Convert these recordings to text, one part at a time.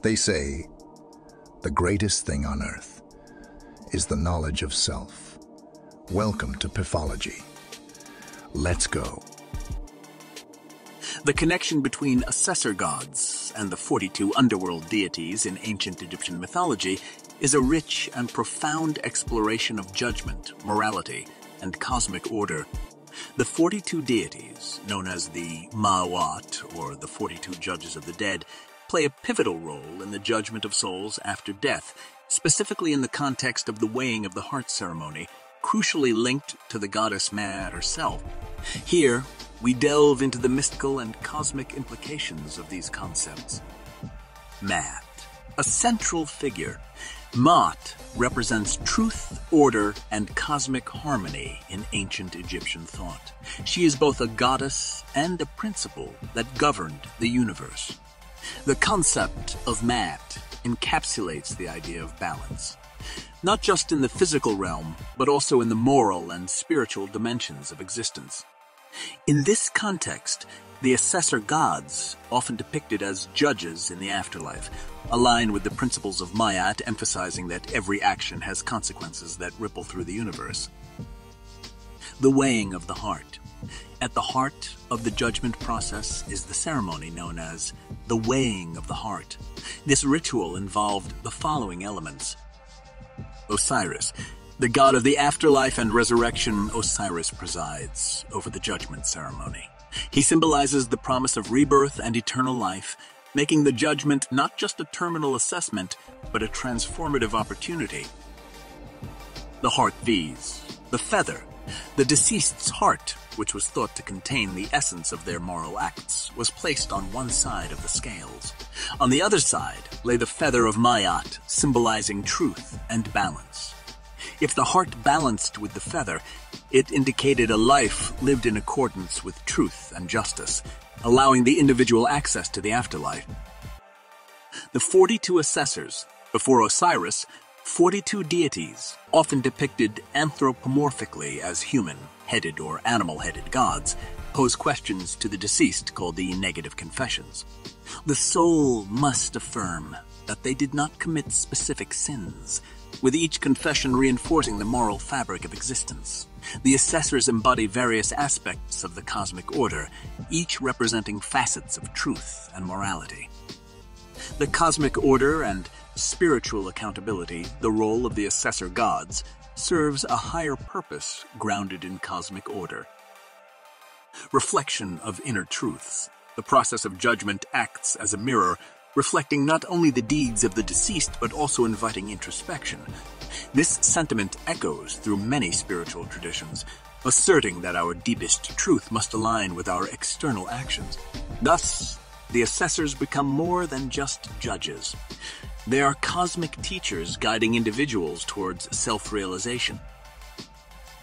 They say the greatest thing on earth is the knowledge of self. Welcome to Piffology. Let's go. The connection between assessor gods and the 42 underworld deities in ancient Egyptian mythology is a rich and profound exploration of judgment, morality, and cosmic order. The 42 deities, known as the Ma'at, or the 42 judges of the dead, play a pivotal role in the judgment of souls after death, specifically in the context of the weighing of the heart ceremony, crucially linked to the goddess Ma'at herself. Here, we delve into the mystical and cosmic implications of these concepts. Ma'at, a central figure. Ma'at represents truth, order, and cosmic harmony in ancient Egyptian thought. She is both a goddess and a principle that governed the universe. The concept of Ma'at encapsulates the idea of balance, not just in the physical realm, but also in the moral and spiritual dimensions of existence. In this context, the assessor gods, often depicted as judges in the afterlife, align with the principles of Ma'at, emphasizing that every action has consequences that ripple through the universe. The weighing of the heart. At the heart of the judgment process is the ceremony known as the weighing of the heart. This ritual involved the following elements Osiris, the god of the afterlife and resurrection, Osiris presides over the judgment ceremony. He symbolizes the promise of rebirth and eternal life, making the judgment not just a terminal assessment, but a transformative opportunity. The heart V's, the feather, the deceased's heart, which was thought to contain the essence of their moral acts, was placed on one side of the scales. On the other side lay the feather of Ma'at, symbolizing truth and balance. If the heart balanced with the feather, it indicated a life lived in accordance with truth and justice, allowing the individual access to the afterlife. The 42 assessors, before Osiris, 42 deities, often depicted anthropomorphically as human, headed or animal headed gods, pose questions to the deceased called the negative confessions. The soul must affirm that they did not commit specific sins, with each confession reinforcing the moral fabric of existence. The assessors embody various aspects of the cosmic order, each representing facets of truth and morality. The cosmic order and spiritual accountability, the role of the assessor gods, serves a higher purpose grounded in cosmic order. Reflection of inner truths. The process of judgment acts as a mirror reflecting not only the deeds of the deceased but also inviting introspection. This sentiment echoes through many spiritual traditions, asserting that our deepest truth must align with our external actions. Thus, the assessors become more than just judges. They are cosmic teachers guiding individuals towards self realization.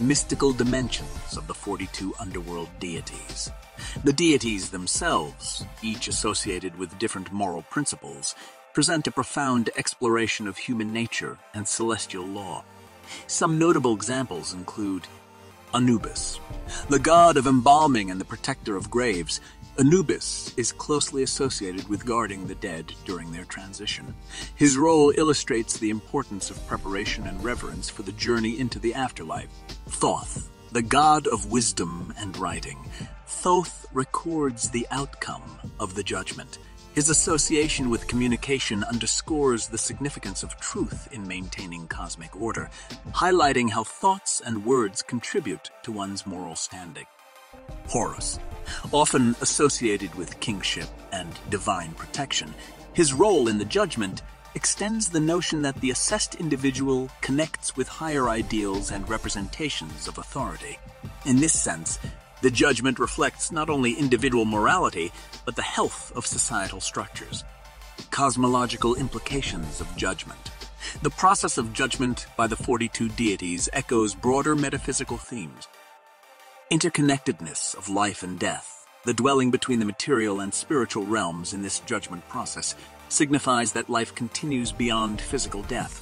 Mystical dimensions of the 42 underworld deities. The deities themselves, each associated with different moral principles, present a profound exploration of human nature and celestial law. Some notable examples include Anubis, the god of embalming and the protector of graves. Anubis is closely associated with guarding the dead during their transition. His role illustrates the importance of preparation and reverence for the journey into the afterlife. Thoth, the god of wisdom and writing, Thoth records the outcome of the judgment. His association with communication underscores the significance of truth in maintaining cosmic order, highlighting how thoughts and words contribute to one's moral standing. Horus, often associated with kingship and divine protection, his role in the judgment extends the notion that the assessed individual connects with higher ideals and representations of authority. In this sense, the judgment reflects not only individual morality, but the health of societal structures. Cosmological implications of judgment. The process of judgment by the 42 deities echoes broader metaphysical themes. Interconnectedness of life and death, the dwelling between the material and spiritual realms in this judgment process, signifies that life continues beyond physical death,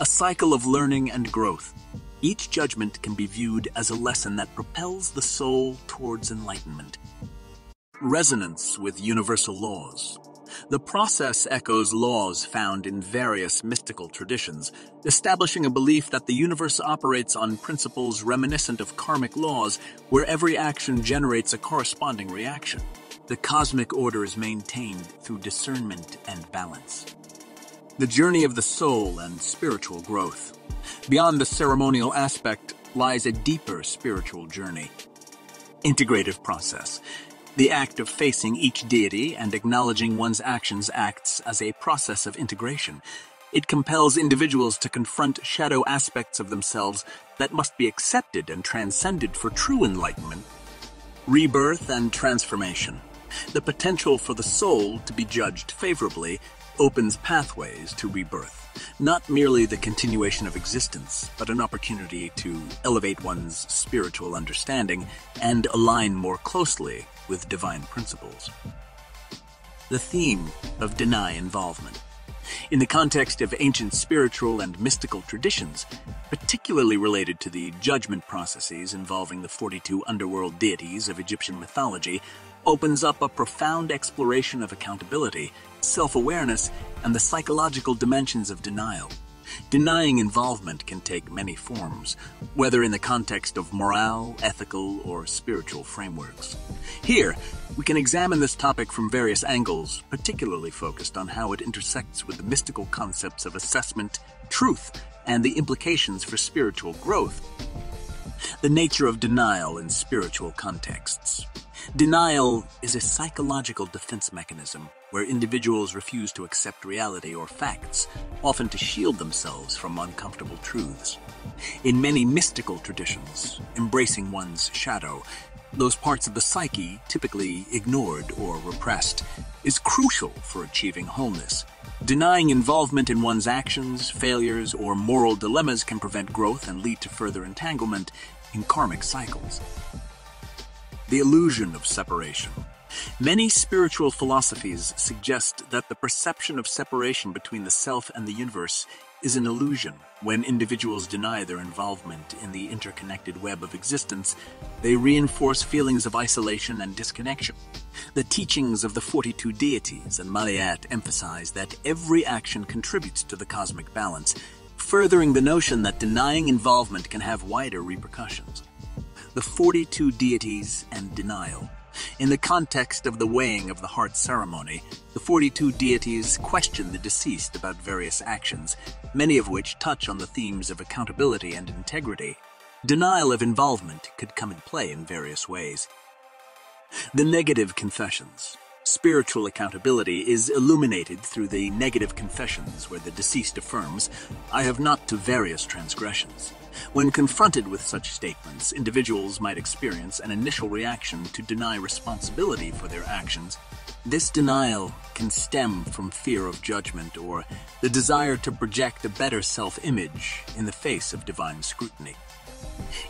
a cycle of learning and growth each judgment can be viewed as a lesson that propels the soul towards enlightenment. Resonance with universal laws. The process echoes laws found in various mystical traditions, establishing a belief that the universe operates on principles reminiscent of karmic laws where every action generates a corresponding reaction. The cosmic order is maintained through discernment and balance. The journey of the soul and spiritual growth. Beyond the ceremonial aspect lies a deeper spiritual journey. Integrative process. The act of facing each deity and acknowledging one's actions acts as a process of integration. It compels individuals to confront shadow aspects of themselves that must be accepted and transcended for true enlightenment. Rebirth and transformation. The potential for the soul to be judged favorably opens pathways to rebirth. Not merely the continuation of existence, but an opportunity to elevate one's spiritual understanding and align more closely with divine principles. The theme of deny involvement. In the context of ancient spiritual and mystical traditions, particularly related to the judgment processes involving the 42 underworld deities of Egyptian mythology, opens up a profound exploration of accountability, self awareness, and the psychological dimensions of denial. Denying involvement can take many forms, whether in the context of morale, ethical, or spiritual frameworks. Here, we can examine this topic from various angles, particularly focused on how it intersects with the mystical concepts of assessment, truth, and the implications for spiritual growth. The nature of denial in spiritual contexts. Denial is a psychological defense mechanism where individuals refuse to accept reality or facts, often to shield themselves from uncomfortable truths. In many mystical traditions, embracing one's shadow, those parts of the psyche typically ignored or repressed, is crucial for achieving wholeness. Denying involvement in one's actions, failures, or moral dilemmas can prevent growth and lead to further entanglement in karmic cycles. The illusion of separation. Many spiritual philosophies suggest that the perception of separation between the self and the universe is an illusion. When individuals deny their involvement in the interconnected web of existence, they reinforce feelings of isolation and disconnection. The teachings of the 42 deities and Malayat emphasize that every action contributes to the cosmic balance, furthering the notion that denying involvement can have wider repercussions. The 42 deities and denial. In the context of the weighing of the heart ceremony, the 42 deities question the deceased about various actions, many of which touch on the themes of accountability and integrity. Denial of involvement could come in play in various ways. The negative confessions. Spiritual accountability is illuminated through the negative confessions where the deceased affirms, I have not to various transgressions. When confronted with such statements, individuals might experience an initial reaction to deny responsibility for their actions. This denial can stem from fear of judgment or the desire to project a better self image in the face of divine scrutiny.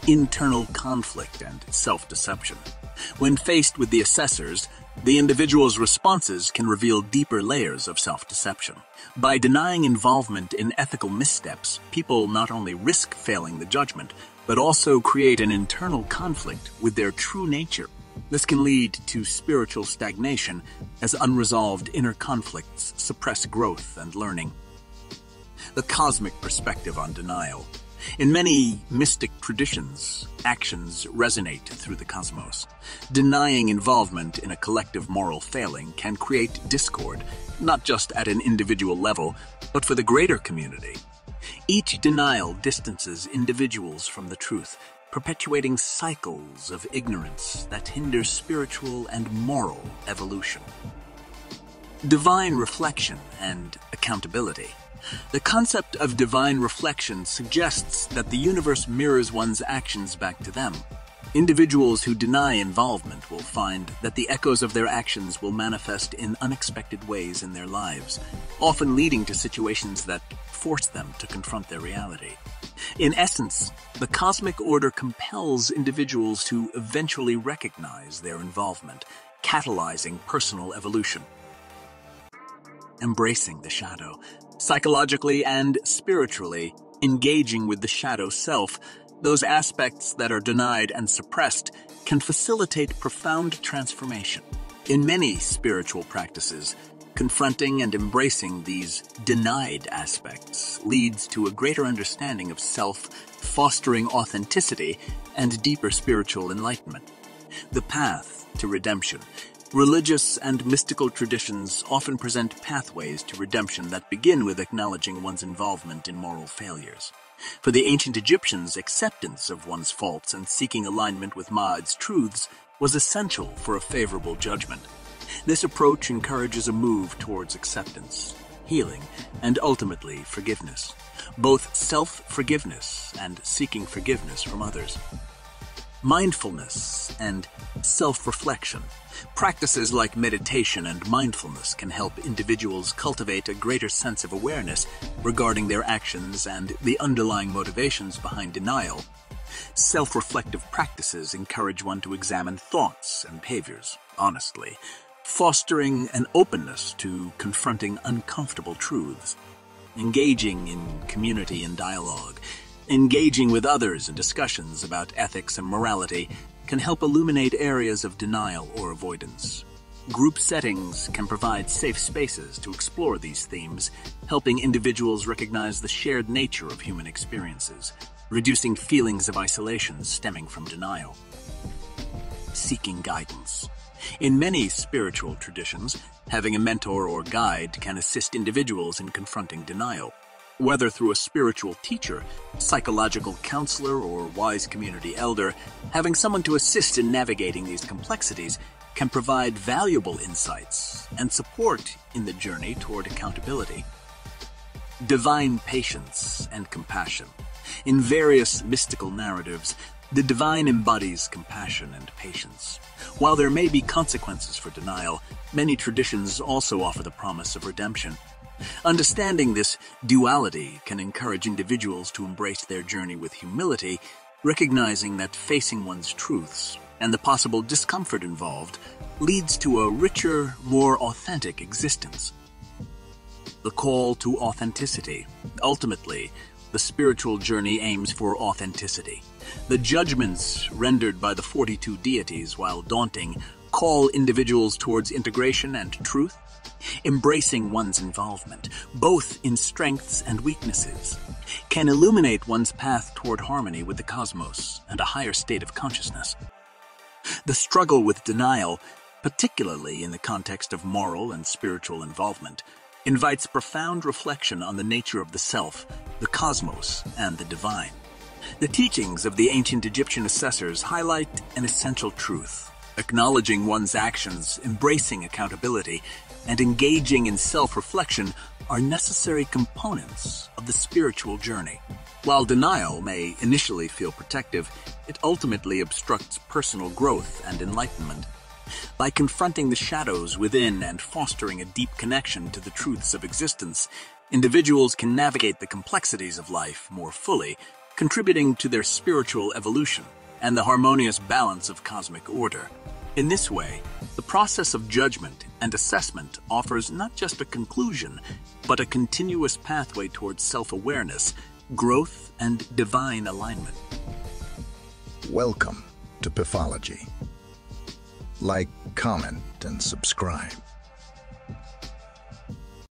Internal conflict and self deception. When faced with the assessors, the individual's responses can reveal deeper layers of self deception. By denying involvement in ethical missteps, people not only risk failing the judgment, but also create an internal conflict with their true nature. This can lead to spiritual stagnation as unresolved inner conflicts suppress growth and learning. The cosmic perspective on denial. In many mystic traditions, actions resonate through the cosmos. Denying involvement in a collective moral failing can create discord, not just at an individual level, but for the greater community. Each denial distances individuals from the truth, perpetuating cycles of ignorance that hinder spiritual and moral evolution. Divine reflection and accountability. The concept of divine reflection suggests that the universe mirrors one's actions back to them. Individuals who deny involvement will find that the echoes of their actions will manifest in unexpected ways in their lives, often leading to situations that force them to confront their reality. In essence, the cosmic order compels individuals to eventually recognize their involvement, catalyzing personal evolution. Embracing the shadow, psychologically and spiritually, engaging with the shadow self, those aspects that are denied and suppressed can facilitate profound transformation. In many spiritual practices, Confronting and embracing these denied aspects leads to a greater understanding of self, fostering authenticity and deeper spiritual enlightenment. The path to redemption. Religious and mystical traditions often present pathways to redemption that begin with acknowledging one's involvement in moral failures. For the ancient Egyptians, acceptance of one's faults and seeking alignment with Ma'at's truths was essential for a favorable judgment. This approach encourages a move towards acceptance, healing, and ultimately forgiveness, both self-forgiveness and seeking forgiveness from others. Mindfulness and self-reflection. Practices like meditation and mindfulness can help individuals cultivate a greater sense of awareness regarding their actions and the underlying motivations behind denial. Self-reflective practices encourage one to examine thoughts and behaviors honestly, fostering an openness to confronting uncomfortable truths, engaging in community and dialogue, engaging with others in discussions about ethics and morality can help illuminate areas of denial or avoidance. Group settings can provide safe spaces to explore these themes, helping individuals recognize the shared nature of human experiences, reducing feelings of isolation stemming from denial. Seeking guidance. In many spiritual traditions, having a mentor or guide can assist individuals in confronting denial. Whether through a spiritual teacher, psychological counselor, or wise community elder, having someone to assist in navigating these complexities can provide valuable insights and support in the journey toward accountability. Divine patience and compassion. In various mystical narratives, the divine embodies compassion and patience. While there may be consequences for denial, many traditions also offer the promise of redemption. Understanding this duality can encourage individuals to embrace their journey with humility, recognizing that facing one's truths and the possible discomfort involved leads to a richer, more authentic existence. The call to authenticity. Ultimately, the spiritual journey aims for authenticity. The judgments rendered by the 42 deities, while daunting, call individuals towards integration and truth, embracing one's involvement, both in strengths and weaknesses, can illuminate one's path toward harmony with the cosmos and a higher state of consciousness. The struggle with denial, particularly in the context of moral and spiritual involvement, invites profound reflection on the nature of the self, the cosmos, and the divine. The teachings of the ancient Egyptian assessors highlight an essential truth. Acknowledging one's actions, embracing accountability, and engaging in self-reflection are necessary components of the spiritual journey. While denial may initially feel protective, it ultimately obstructs personal growth and enlightenment. By confronting the shadows within and fostering a deep connection to the truths of existence, individuals can navigate the complexities of life more fully, contributing to their spiritual evolution and the harmonious balance of cosmic order. In this way, the process of judgment and assessment offers not just a conclusion, but a continuous pathway towards self-awareness, growth, and divine alignment. Welcome to Piffology. Like, comment, and subscribe.